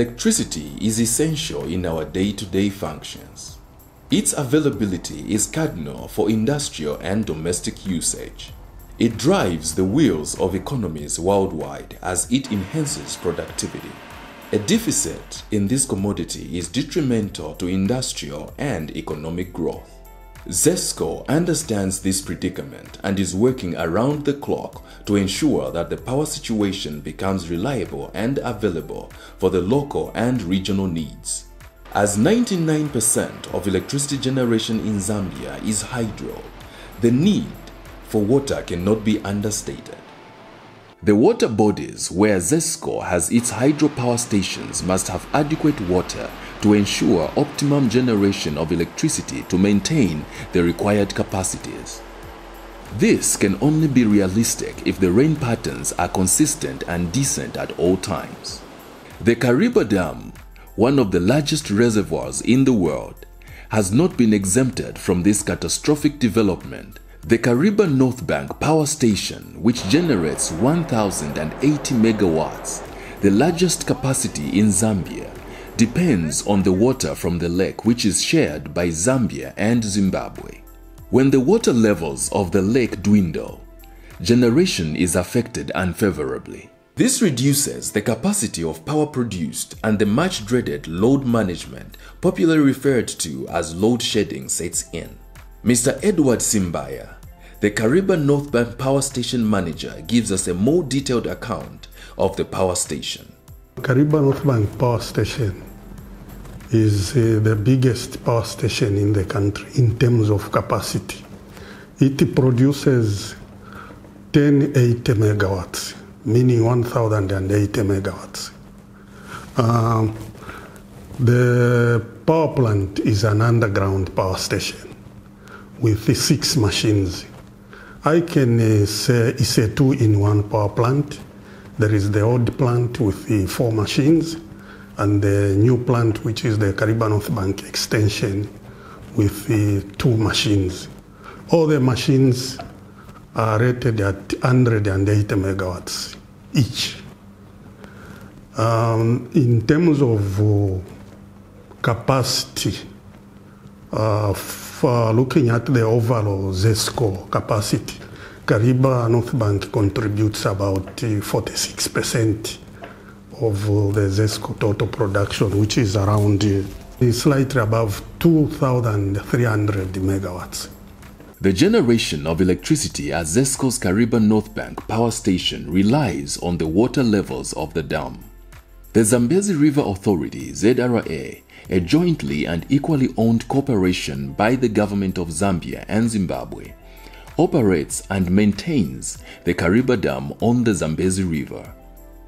Electricity is essential in our day-to-day functions. Its availability is cardinal for industrial and domestic usage. It drives the wheels of economies worldwide as it enhances productivity. A deficit in this commodity is detrimental to industrial and economic growth. ZESCO understands this predicament and is working around the clock to ensure that the power situation becomes reliable and available for the local and regional needs. As 99% of electricity generation in Zambia is hydro, the need for water cannot be understated. The water bodies where ZESCO has its hydropower stations must have adequate water to ensure optimum generation of electricity to maintain the required capacities. This can only be realistic if the rain patterns are consistent and decent at all times. The Kariba Dam, one of the largest reservoirs in the world, has not been exempted from this catastrophic development. The Kariba North Bank Power Station, which generates 1080 megawatts, the largest capacity in Zambia, depends on the water from the lake which is shared by Zambia and Zimbabwe. When the water levels of the lake dwindle, generation is affected unfavorably. This reduces the capacity of power produced and the much dreaded load management, popularly referred to as load shedding, sets in. Mr. Edward Simbaya, the Kariba North Bank Power Station manager, gives us a more detailed account of the power station. Kariba North Bank Power Station is uh, the biggest power station in the country in terms of capacity. It produces 1080 megawatts, meaning 1080 megawatts. Um, the power plant is an underground power station with six machines. I can uh, say it's a two in one power plant. There is the old plant with the four machines and the new plant, which is the Kariba North Bank extension with the two machines. All the machines are rated at 180 megawatts each. Um, in terms of uh, capacity, uh, for looking at the overall ZESCO capacity, Kariba North Bank contributes about 46% of the ZESCO total production, which is around uh, slightly above 2,300 megawatts. The generation of electricity at ZESCO's Kariba North Bank power station relies on the water levels of the dam. The Zambezi River Authority, ZRA, a jointly and equally owned corporation by the government of Zambia and Zimbabwe, operates and maintains the Kariba Dam on the Zambezi River.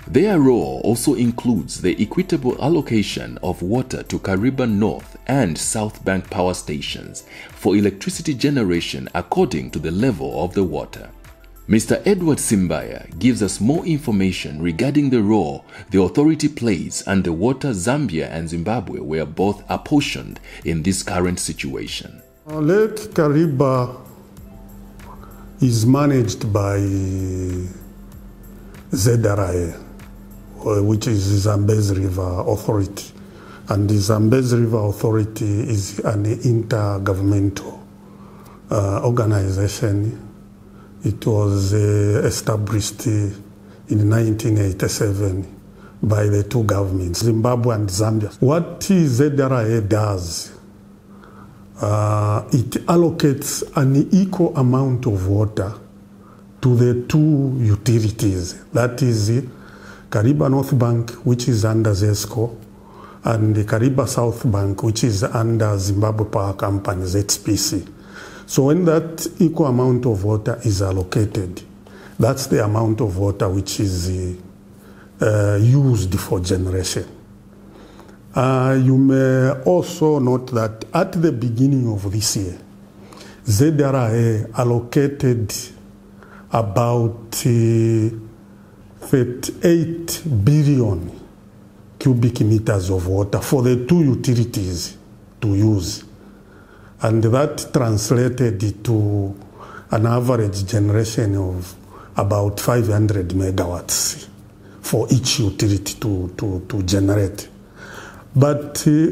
Their role also includes the equitable allocation of water to Kariba North and South Bank power stations for electricity generation according to the level of the water. Mr. Edward Simbaya gives us more information regarding the role the authority plays and the water Zambia and Zimbabwe were both apportioned in this current situation. Lake Kariba is managed by ZRA, which is Zambezi River Authority. And the Zambezi River Authority is an intergovernmental uh, organization. It was uh, established in 1987 by the two governments, Zimbabwe and Zambia. What ZRA does, uh, it allocates an equal amount of water to the two utilities. That is Kariba North Bank, which is under ZESCO, and the Kariba South Bank, which is under Zimbabwe Power Company, ZPC. So when that equal amount of water is allocated, that's the amount of water which is uh, used for generation. Uh, you may also note that at the beginning of this year, ZRA allocated about uh, 38 billion cubic meters of water for the two utilities to use. And that translated to an average generation of about 500 megawatts for each utility to, to, to generate. But uh,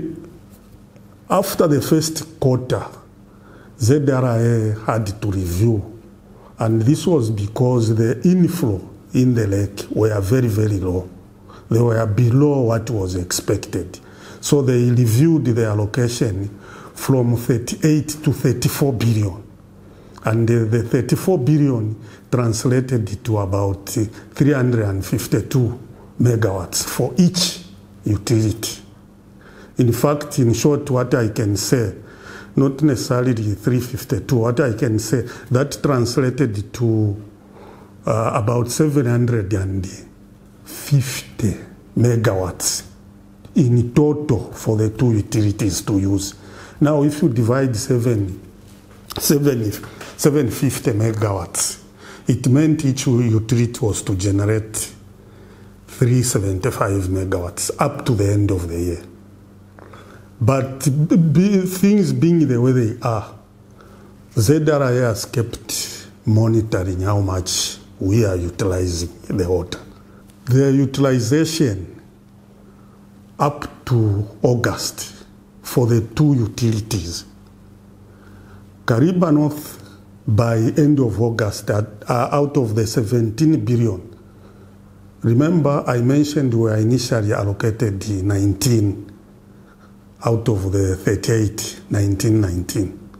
after the first quarter, ZRA had to review, and this was because the inflow in the lake were very, very low. They were below what was expected. So they reviewed the allocation from 38 to 34 billion. And the, the 34 billion translated to about 352 megawatts for each utility. In fact, in short, what I can say, not necessarily 352, what I can say, that translated to uh, about 750 megawatts in total for the two utilities to use. Now, if you divide seven, seven, 750 megawatts, it meant each utility was to generate 375 megawatts up to the end of the year. But be, things being the way they are, ZRA has kept monitoring how much we are utilizing the water. The utilization up to August for the two utilities. Kariba North by end of August are uh, out of the 17 billion. Remember I mentioned we initially allocated 19 out of the 38, 19, 19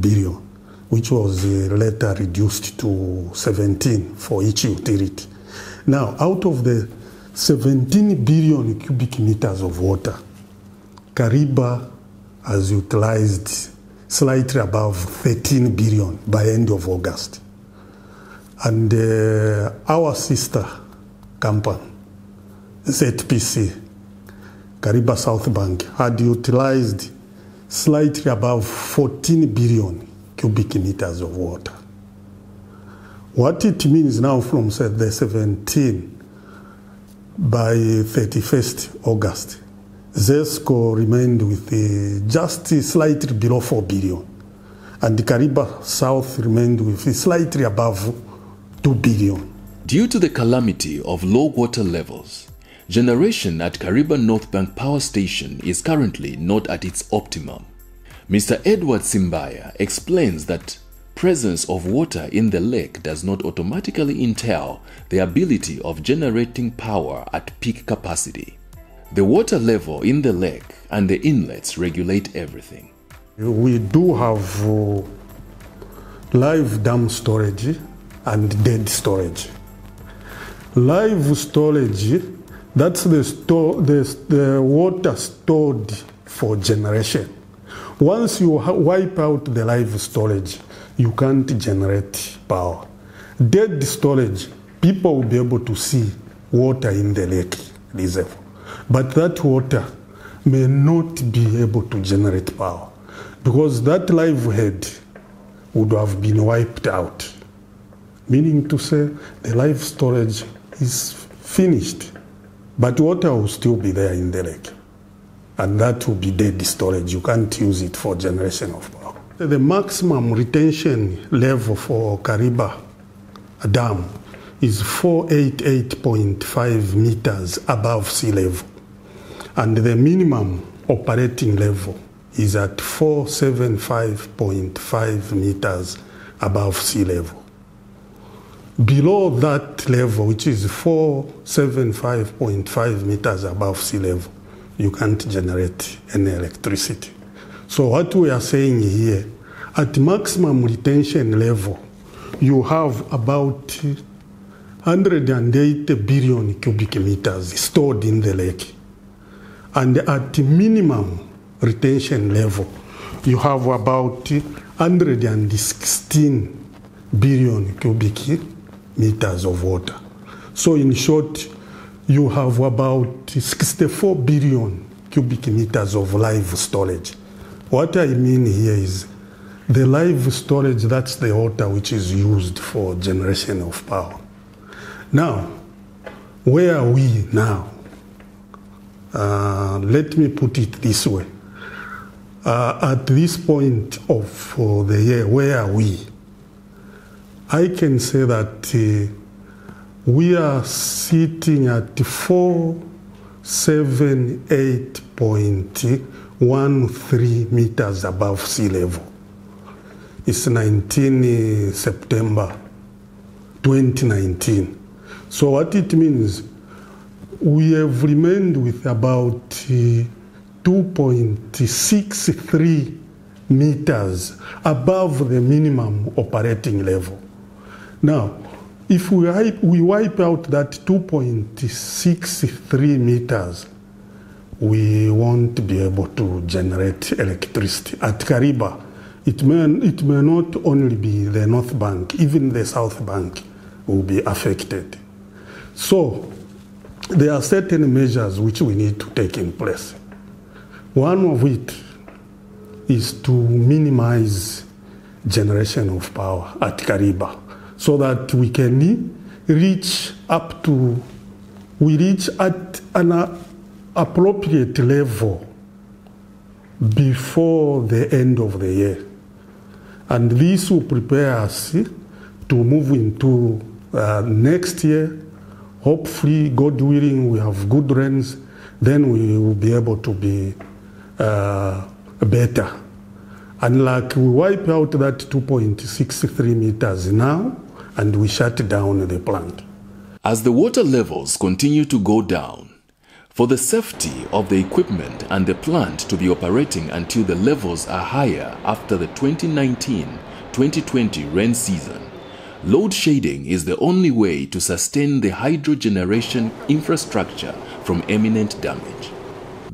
billion, which was uh, later reduced to 17 for each utility. Now, out of the 17 billion cubic meters of water, Kariba has utilized slightly above 13 billion by end of August. And uh, our sister company, ZPC, Kariba South Bank, had utilized slightly above 14 billion cubic meters of water. What it means now from say, the 17 by 31st August, ZESCO remained with uh, just slightly below 4 billion, and the Kariba South remained with slightly above 2 billion. Due to the calamity of low water levels, generation at Kariba North Bank Power Station is currently not at its optimum. Mr. Edward Simbaya explains that presence of water in the lake does not automatically entail the ability of generating power at peak capacity. The water level in the lake and the inlets regulate everything. We do have uh, live dam storage and dead storage. Live storage, that's the, the, the water stored for generation. Once you wipe out the live storage, you can't generate power. Dead storage, people will be able to see water in the lake reservoir. But that water may not be able to generate power because that live head would have been wiped out. Meaning to say the live storage is finished, but water will still be there in the lake. And that will be dead storage. You can't use it for generation of power. The maximum retention level for Kariba Dam is 488.5 meters above sea level. And the minimum operating level is at 475.5 meters above sea level. Below that level, which is 475.5 meters above sea level, you can't generate any electricity. So what we are saying here, at maximum retention level, you have about 108 billion cubic meters stored in the lake. And at minimum retention level, you have about 116 billion cubic meters of water. So in short, you have about 64 billion cubic meters of live storage. What I mean here is the live storage, that's the water which is used for generation of power. Now, where are we now? Uh, let me put it this way. Uh, at this point of uh, the year, where are we? I can say that uh, we are sitting at 478.13 meters above sea level. It's 19 September 2019. So what it means, we have remained with about uh, 2.63 meters above the minimum operating level. Now, if we wipe, we wipe out that 2.63 meters, we won't be able to generate electricity. At Kariba, it may, it may not only be the North Bank, even the South Bank will be affected. So, there are certain measures which we need to take in place. One of it is to minimize generation of power at Kariba so that we can reach up to, we reach at an appropriate level before the end of the year. And this will prepare us to move into uh, next year. Hopefully, God willing, we have good rains, then we will be able to be uh, better. And like we wipe out that 2.63 meters now, and we shut down the plant. As the water levels continue to go down, for the safety of the equipment and the plant to be operating until the levels are higher after the 2019-2020 rain season, load shedding is the only way to sustain the hydro generation infrastructure from imminent damage.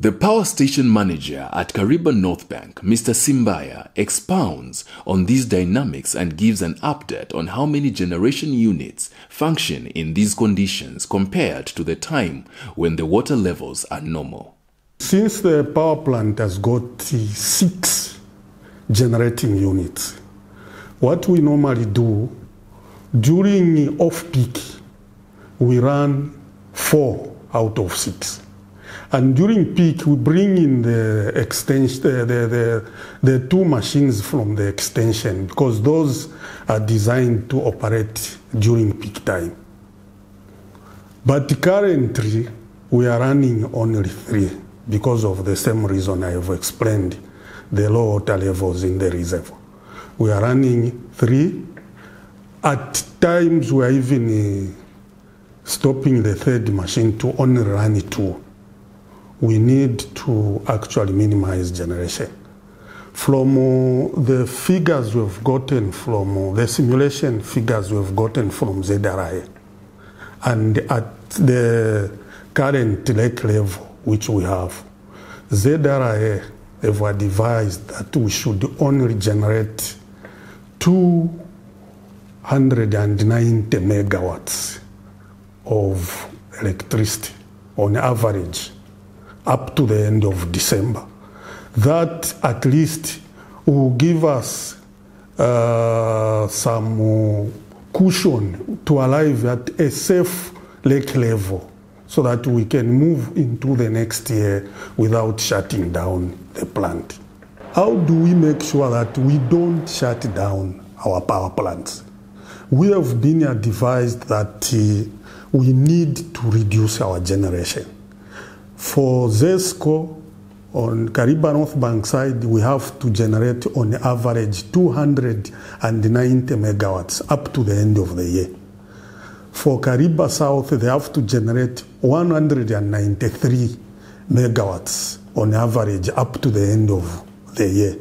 The power station manager at Kariba North Bank, Mr. Simbaya, expounds on these dynamics and gives an update on how many generation units function in these conditions compared to the time when the water levels are normal. Since the power plant has got six generating units, what we normally do during off peak, we run four out of six. And during peak, we bring in the extension, the, the, the, the, two machines from the extension because those are designed to operate during peak time. But currently, we are running only three because of the same reason I have explained the low water levels in the reservoir. We are running three. At times, we are even uh, stopping the third machine to only run two we need to actually minimize generation. From uh, the figures we've gotten from uh, the simulation figures we've gotten from ZRA, and at the current lake level which we have, ZRA have advised that we should only generate 290 megawatts of electricity on average up to the end of December. That at least will give us uh, some cushion to arrive at a safe lake level so that we can move into the next year without shutting down the plant. How do we make sure that we don't shut down our power plants? We have been advised that uh, we need to reduce our generation. For ZESCO on Kariba North Bank side, we have to generate on average 290 megawatts up to the end of the year. For Kariba South, they have to generate 193 megawatts on average up to the end of the year.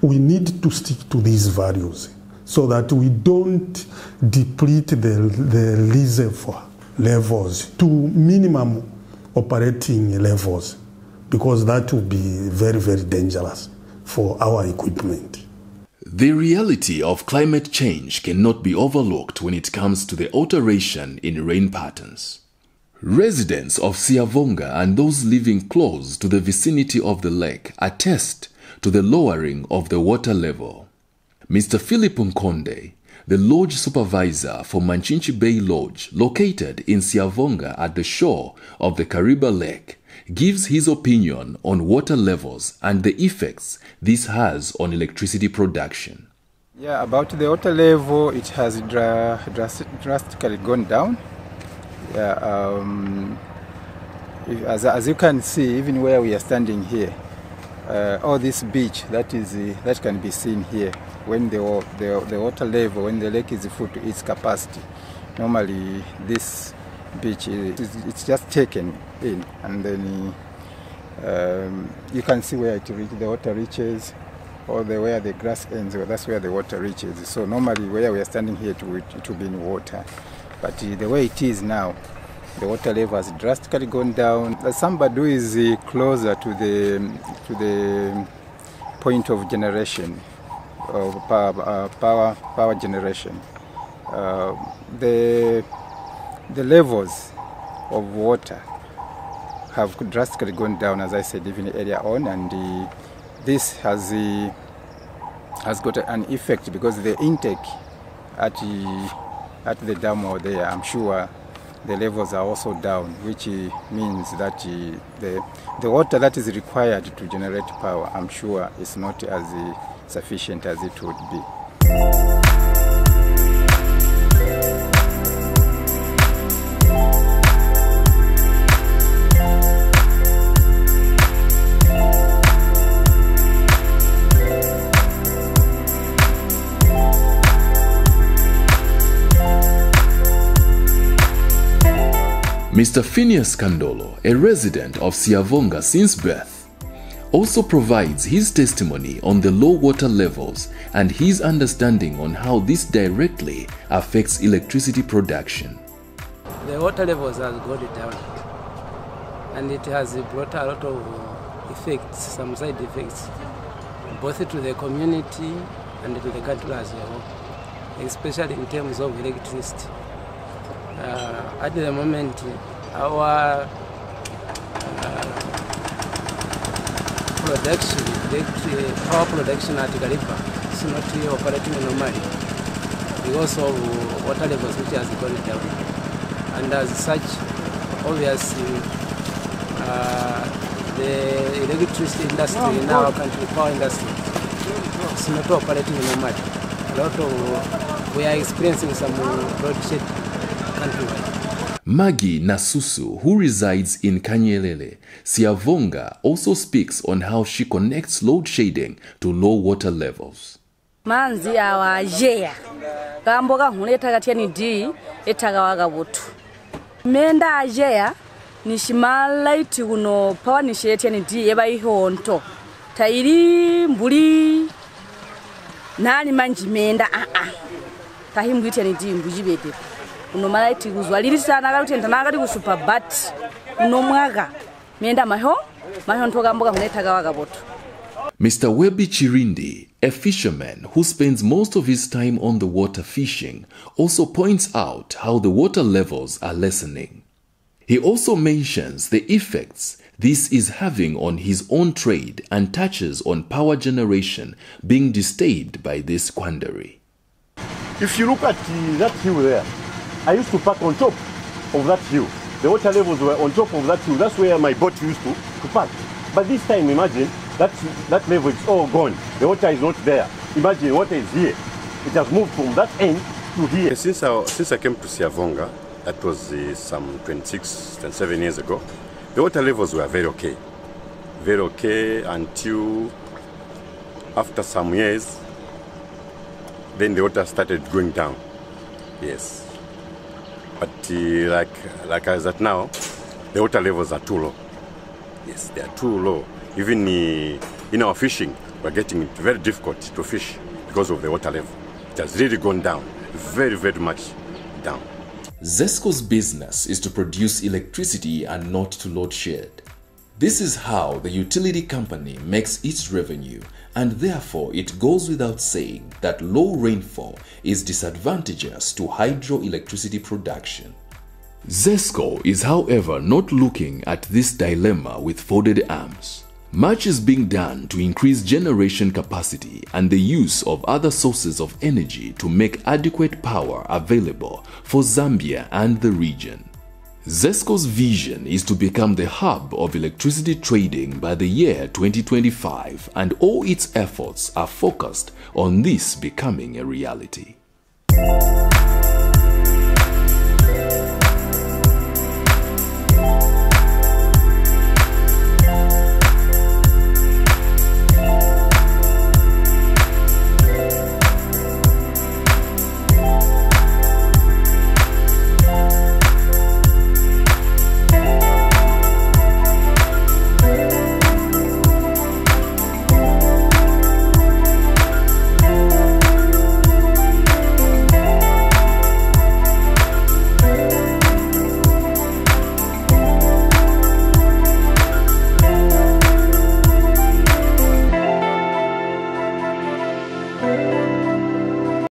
We need to stick to these values so that we don't deplete the, the reservoir levels to minimum operating levels because that would be very, very dangerous for our equipment. The reality of climate change cannot be overlooked when it comes to the alteration in rain patterns. Residents of Siavonga and those living close to the vicinity of the lake attest to the lowering of the water level. Mr. Philip Nkonde, the lodge supervisor for Manchinchi Bay Lodge, located in Siavonga at the shore of the Kariba Lake, gives his opinion on water levels and the effects this has on electricity production. Yeah, about the water level, it has dra drastically gone down. Yeah, um, as, as you can see, even where we are standing here, uh, all this beach that is uh, that can be seen here when the, the the water level when the lake is full to its capacity. Normally, this beach is it's just taken in, and then um, you can see where it reach, the water reaches, or the where the grass ends. That's where the water reaches. So normally, where we are standing here, it will, it will be in water, but uh, the way it is now, the water level has drastically gone down. Sambadu Somebody who is uh, closer to the to the point of generation of power uh, power, power generation. Uh, the the levels of water have drastically gone down, as I said, even earlier on, and uh, this has uh, has got an effect because the intake at the, at the dam over there, I'm sure the levels are also down, which means that uh, the the water that is required to generate power, I'm sure, is not as uh, sufficient as it would be. Mr. Phineas Kandolo, a resident of Siavonga since birth, also provides his testimony on the low water levels and his understanding on how this directly affects electricity production. the water levels has gone down and it has brought a lot of effects, some side effects, both to the community and to the country as whole, especially in terms of electricity. Uh, at the moment, our uh, production, the power production at Garipa is not operating normally because of water levels which has gone down and as such, obviously, uh, the electricity industry in our country, power industry, is not operating normally. A lot of we are experiencing some load Maggie Nasusu, who resides in Kanyelele, Siavonga, also speaks on how she connects load shading to low water levels. manzi awa ajeya kamboka huleta katyani di etaka waga butu menda ajeya nishimalaiti kuno pawa nishiletyani di yeba ihonto taili mbuli nali manji menda aa. Tahimbwityani di mbujibete kuno malaiti kuzwalilisana kalutenda nakati kusupa but unomwaka mienda maho maho ntoka mboka kuneta waka butu Mr. Webi Chirindi, a fisherman who spends most of his time on the water fishing, also points out how the water levels are lessening. He also mentions the effects this is having on his own trade and touches on power generation being disturbed by this quandary. If you look at that hill there, I used to park on top of that hill. The water levels were on top of that hill. That's where my boat used to, to park. But this time, imagine that that level is all gone. The water is not there. Imagine water is here. It has moved from that end to here. Since I, since I came to Siavonga, that was uh, some 26, 27 years ago, the water levels were very okay. Very okay until after some years, then the water started going down. Yes. But uh, like, like as at now, the water levels are too low. Yes, they are too low. Even uh, in our fishing, we're getting very difficult to fish because of the water level. It has really gone down, very, very much down. Zesco's business is to produce electricity and not to load shed. This is how the utility company makes its revenue, and therefore it goes without saying that low rainfall is disadvantageous to hydroelectricity production. Zesco is, however, not looking at this dilemma with folded arms. Much is being done to increase generation capacity and the use of other sources of energy to make adequate power available for Zambia and the region. Zesco's vision is to become the hub of electricity trading by the year 2025, and all its efforts are focused on this becoming a reality.